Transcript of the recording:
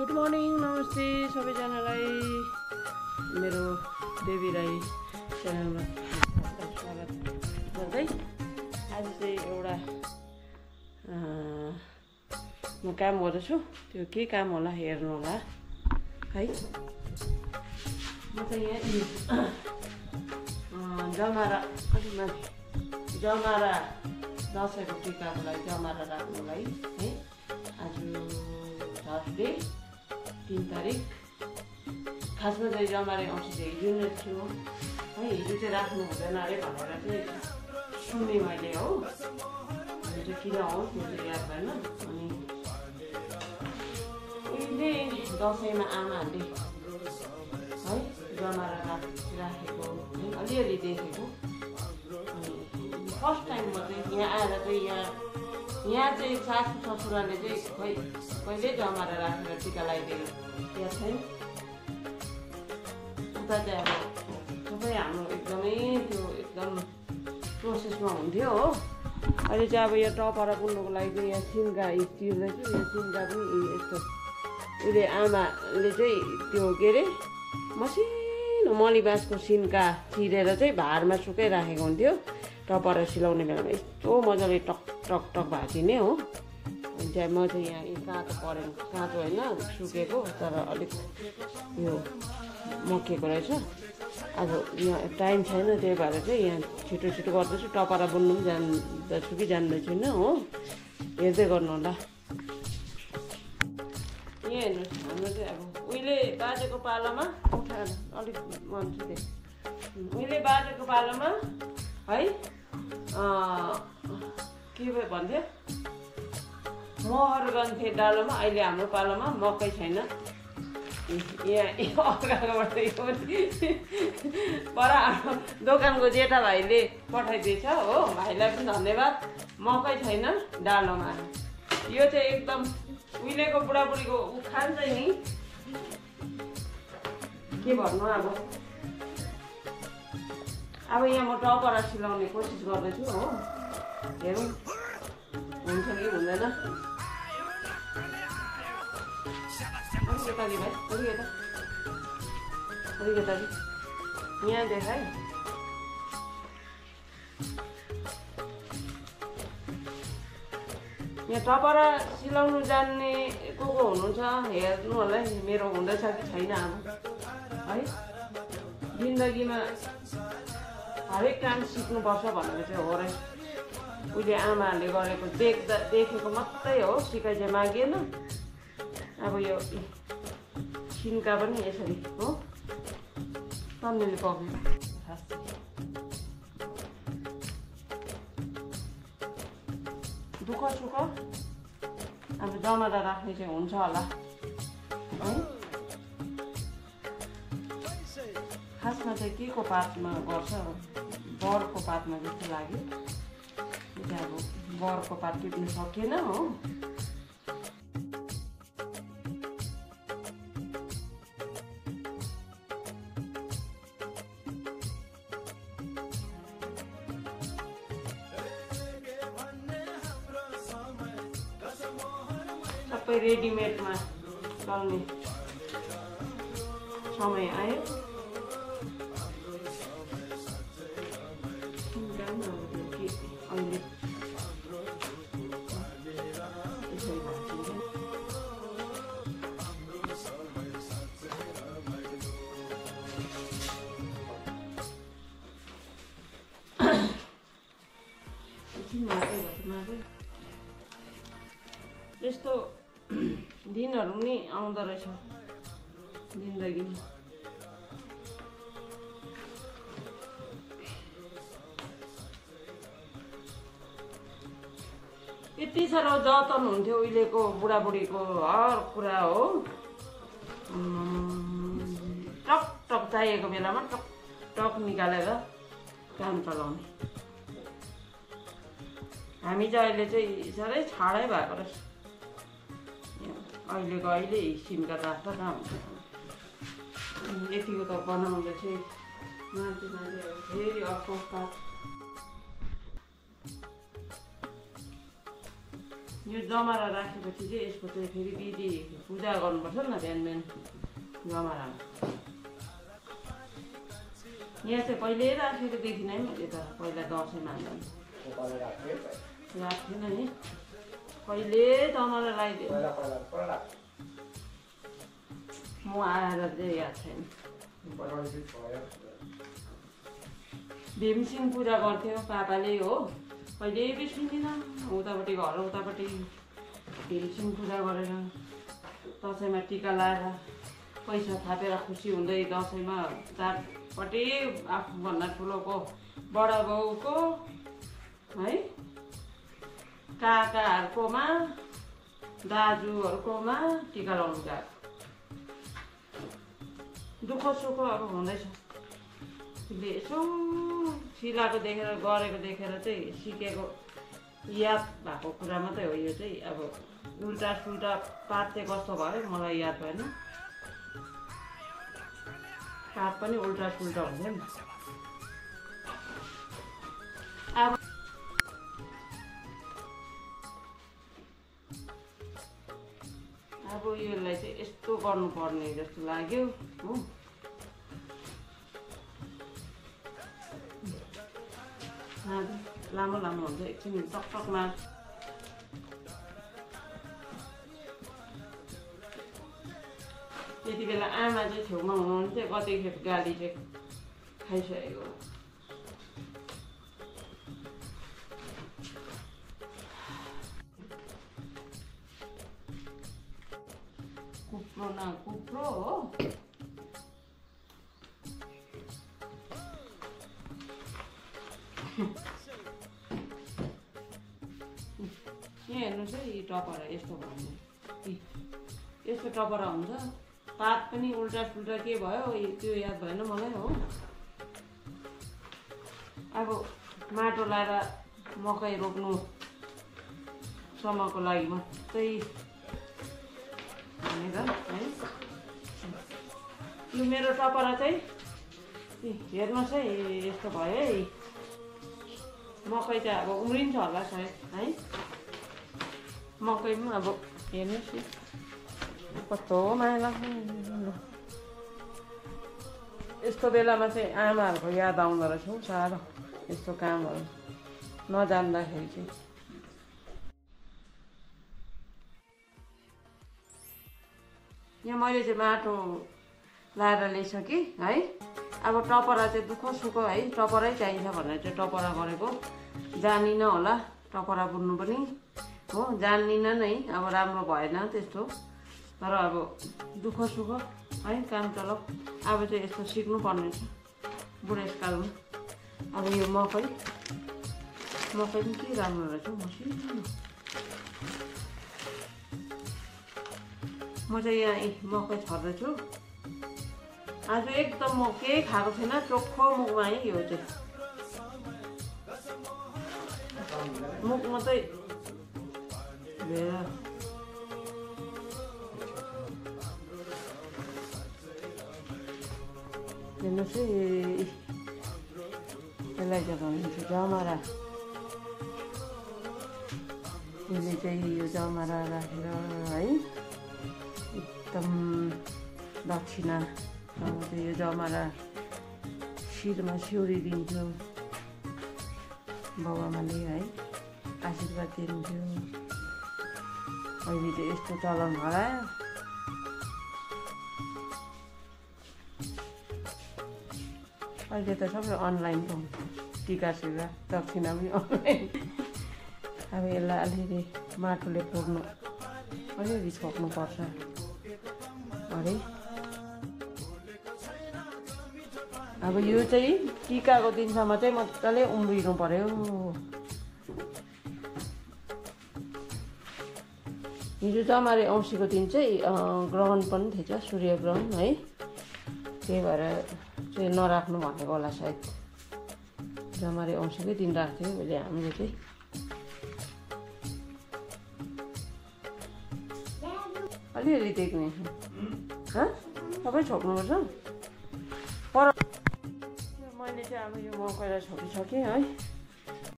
Good morning नमस्ते सबैजनालाई। मेरो देवी राई च्यानलमा स्वागत गर्दै आज चाहिँ एउटा म काम गर्दैछु। त्यो के काम होला हेर्नु होला। है? म चाहिँ यहाँ जमारा अलिक माथि जमारा दसैँको टिकाको लागि जमारा राख्नुलाई है? आज थर्सडे तिन तारिक खासमा चाहिँ जमारे हिजो नै थियो है हिजो चाहिँ राख्नु हुँदैन अरे भनेर चाहिँ सुनेँ मैले हो अनि चाहिँ किन हो त्यो चाहिँ याद भएन अनि उहिले दसैँमा आमाहरूले है जमारा राख राखेको अलिअलि देखेको फर्स्ट टाइम म चाहिँ यहाँ आएर चाहिँ यहाँ यहाँ चाहिँ सासु ससुराले चाहिँ खोइ कहिले जमाएर राखेर टिका लगाइदिएको याद छैन। उता चाहिँ अब सबै हाम्रो एकदमै त्यो एकदम प्रोसेसमा हुन्थ्यो हो। अहिले चाहिँ अब यो टपरा पुग्नुको लागि चाहिँ यहाँ सिन्का चिर्दैछु यो सिन्का पनि यस्तो। उसले आमाले चाहिँ त्यो के अरे मसिनो मली बाँसको सिन्का चिरेर चाहिँ भारमा सुकाइराखेको हुन्थ्यो टपरा सिलाउने बेलामा। यस्तो मजाले टक टक टक भाँचिने हो। अनि चाहिँ म चाहिँ यहाँ काँचो परेको काँचो होइन सुकेको तर अलिक यो मकिएको रहेछ। अब यहाँ टाइम छैन त्यही भएर चाहिँ यहाँ छिटो छिटो गर्दैछु। टपरा बुन्नु पनि जान्दछु कि जान्दै छुइनँ हो। हेर्दै गर्नु होला। यहाँ हेर्नुहोस् हाम्रो चाहिँ अब उहिले बाजेको पालामा उठाएर अलिक भन्छु त्यही उहिले बाजेको पालामा है के भयो भन्थ्यो? महर गन्थे डालोमा अहिले हाम्रो पालोमा मकै छैन। यहाँ अर्काकोबाट यो पर हाम्रो दोकानको जेठा भाइले पठाइदिएछ हो। भाइलाई पनि धन्यवाद। मकै छैन डालोमा। यो चाहिँ एकदम उहिलेको बुढाबुढीको उखान चाहिँ नि। के भन्नु अब? अब यहाँ म टपरा सिलाउने कोसिस गर्दैछु हो। हेरौँ। हुन्छ कि हुँदैन भाइ अलिक यता यहाँ देख है यहाँ टपरा सिलाउनु जान्ने को को हुनुहुन्छ हेर्नु होला मेरो हुँदैछ कि छैन अब है जिन्दगीमा हरेक काम सिक्नुपर्छ भनेको चाहिँ हो रहेछ उहिले आमाहरूले गरेको देख्दा देखेको मात्रै हो सिकाइ चाहिँ मागेन अब यो सिन्का पनि यसरी हो। तन्नेले चाहिँ। दुःख सुख? अब जमारा राख्ने चाहिँ हुन्छ होला। है? खासमा चाहिँ के को पातमा गर्छ? बरको पातमा जस्तो लाग्यो। त्यो चाहिँ अब बरको पात टिप्नु सकिएन हो। सबै रेडिमेडमा चल्ने समय आयो। यस्तो दिनहरू पनि आउँदो रहेछ जिन्दगीमा यति साह्रो जतन हुन्थ्यो उहिलेको बुढाबुढीको हर कुरा हो। टक टक चाहिएको बेलामा टक टक निकालेर काम चलाउने। हामी चाहिँ अहिले चाहिँ साह्रै छाडै भएको रहेछ। अहिलेको अहिले सिमका राख्दा कहाँ हुन्छ? यतिको त बनाउँदा चाहिँ मान्छे मान्छे फेरि अर्को यो जमारा राखेपछि चाहिँ यसको चाहिँ फेरि विधि पूजा गर्नुपर्छ नि त बिहान बिहान जमारामा। यहाँ चाहिँ कहिले राखेको देखिनँ है मैले त पहिला दसैँ मान्दा। राख्थेन नि। कहिले जमारा लगाइदियो पहिला पहिला पहिला म आएर चाहिँ याद छैन। भीमसिंह पूजा गर्थ्यो पापाले हो। कहिले बिर्सिँदिनँ उतापट्टि घर उतापट्टि भीमसिंह पूजा गरेर दसैँमा टिका लगाएर पैसा थापेर खुसी हुँदै दसैँमा चारपट्टि आफूभन्दा ठुलोको बडा बाउको है काकाहरूकोमा दाजुहरूकोमा टिका लाउनु गएको दुःख सुख अब हुँदैछ यसो सिलाएको देखेर गरेको देखेर चाहिँ सिकेको याद भएको कुरा मात्रै हो यो चाहिँ। अब उल्टा सुल्टा पात चाहिँ कस्तो भयो मलाई याद भएन। पात पनि उल्टा सुल्टा हुन्छ नि अब अब यसलाई चाहिँ यस्तो गर्नुपर्ने जस्तो लाग्यो हो। falan oldu. İkimiz sokaklar. Dedi böyle elmece çoğuma onun tek atık hep gelecek. Her şey yok. Kupro na kupro. Kupro. हेर्नुहोस् है यी टपरा यस्तो भन्ने यस्तो टपरा हुन्छ। पात पनि उल्टा सुल्टा के भयो त्यो याद भएन मलाई हो। अब माटो लाएर मकै रोप्नु सम्मको लागि मात्रै भनेर है। यो मेरो टपरा चाहिँ हेर्नुहोस् है यस्तो भयो है। मकै चाहिँ अब उम्रिन्छ होला सायद है। मकै पनि अब हेर्नुहोस् न कस्तो माया लाग्ने यस्तो बेलामा चाहिँ आमाहरूको याद आउँदो रहेछ हौ साह्रो यस्तो कामहरू नजान्दाखेरि चाहिँ यहाँ मैले चाहिँ माटो लाएर ल्याइसकेँ है अब टपरा चाहिँ दुःख सुख है टपरै चाहिन्छ भनेर चाहिँ टपरा गरेको जानिनँ होला टपरा बुन्नु पनि हो जान्दिनँ नै अब राम्रो भएन त्यस्तो। तर अब दुःख सुख है काम चलाउ। अब चाहिँ यस्तो सिक्नु पर्ने छ बुढेसकालमा अब यो मकै मकै पनि के राम्रो रहेछ हौ मसिनो म चाहिँ यहाँ मकै छर्दैछु। आज एकदम म केही खाएको छैन चोखो मुखमा है यो चाहिँ। मुख मात्रै लिएर हेर्नुहोस् है यसलाई भनिन्छ जमरा यसले चाहिँ यो जमरा राखेर है एकदम दक्षिणा चाहिँ यो जमरा शिरमा सिउरिदिन्थ्यो बाबुआमाले है आशीर्वाद दिनुहुन्थ्यो अहिले चाहिँ यस्तो चलन हरायो अहिले त सबै अनलाइन पो हुन्छ टिका सिका दक्षिणा पनि अनलाइन। अब यसलाई अलिअलि माटोले पुर्नु अलिअलि छोप्नुपर्छ। अरे। अब यो चाहिँ टिकाको दिनसम्म चाहिँ मजाले उम्रिनु पर्यो। हिजो जमारे औँसीको दिन चाहिँ ग्रहण पनि थिएछ सूर्य ग्रहण है? त्यही भएर चाहिँ नराख्नु भनेको होला सायद। जमारे औँसीकै दिन राख्थ्यो अहिले हामीले चाहिँ। अलिअलि देख्ने। सबै छोप्नुपर्छ? पर मैले चाहिँ अब यो मकैलाई छोपिसकेँ है।